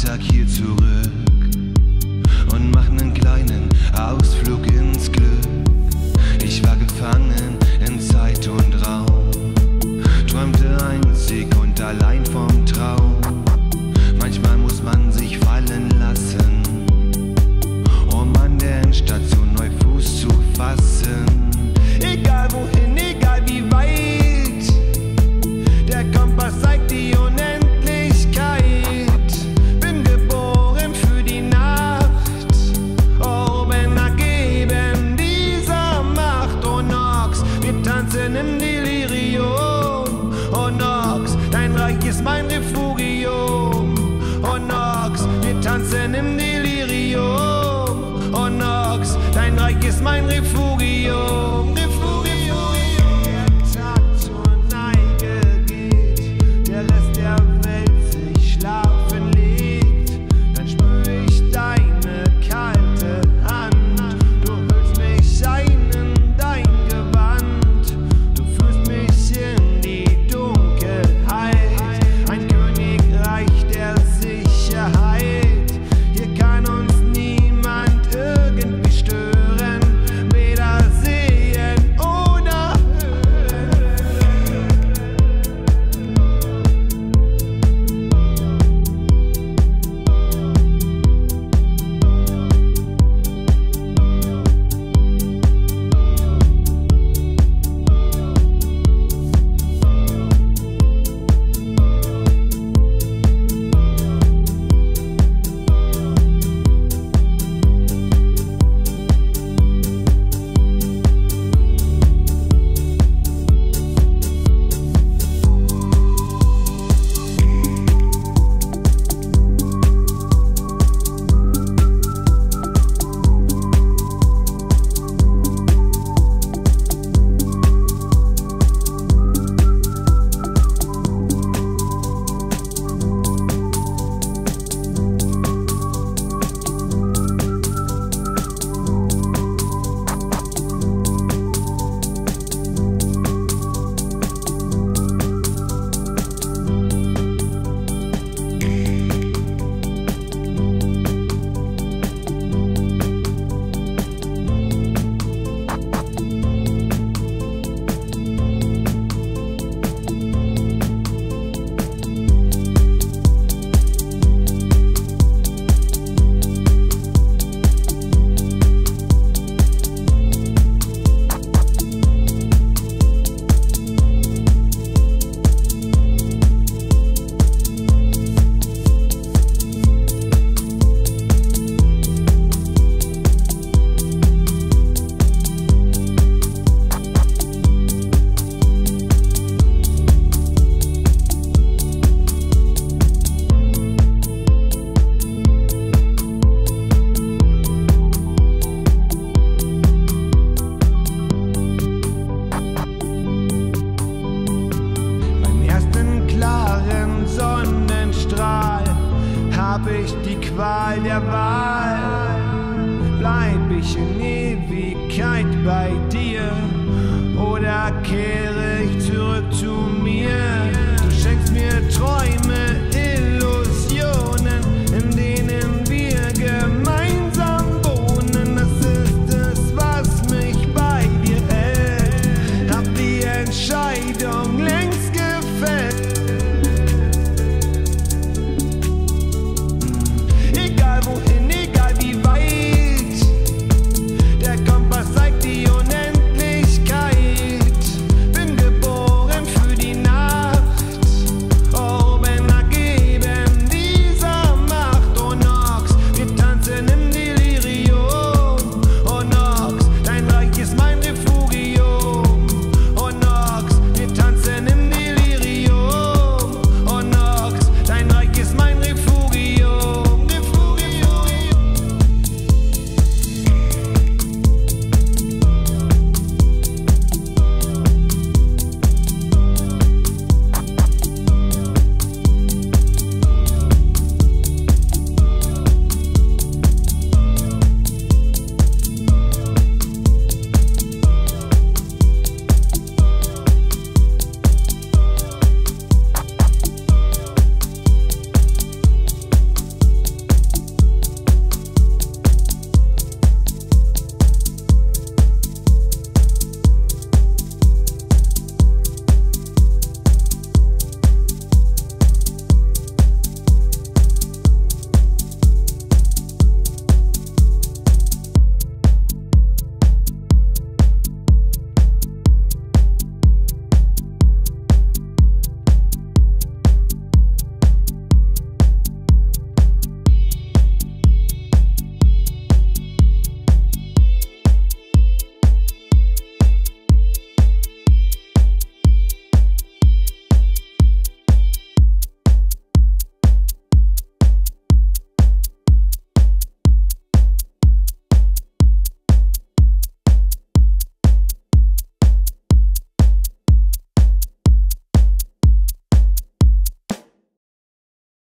Alltag hier zurück und machen einen kleinen Ausflug ins Glück. Ich war gefangen in Zeit und Raum, träumte einzig und allein vom Reich ist mein Refugium. Und Nox, wir tanzen im Delirium. Und Nox, dein Reich ist mein Refugium. idea what I care.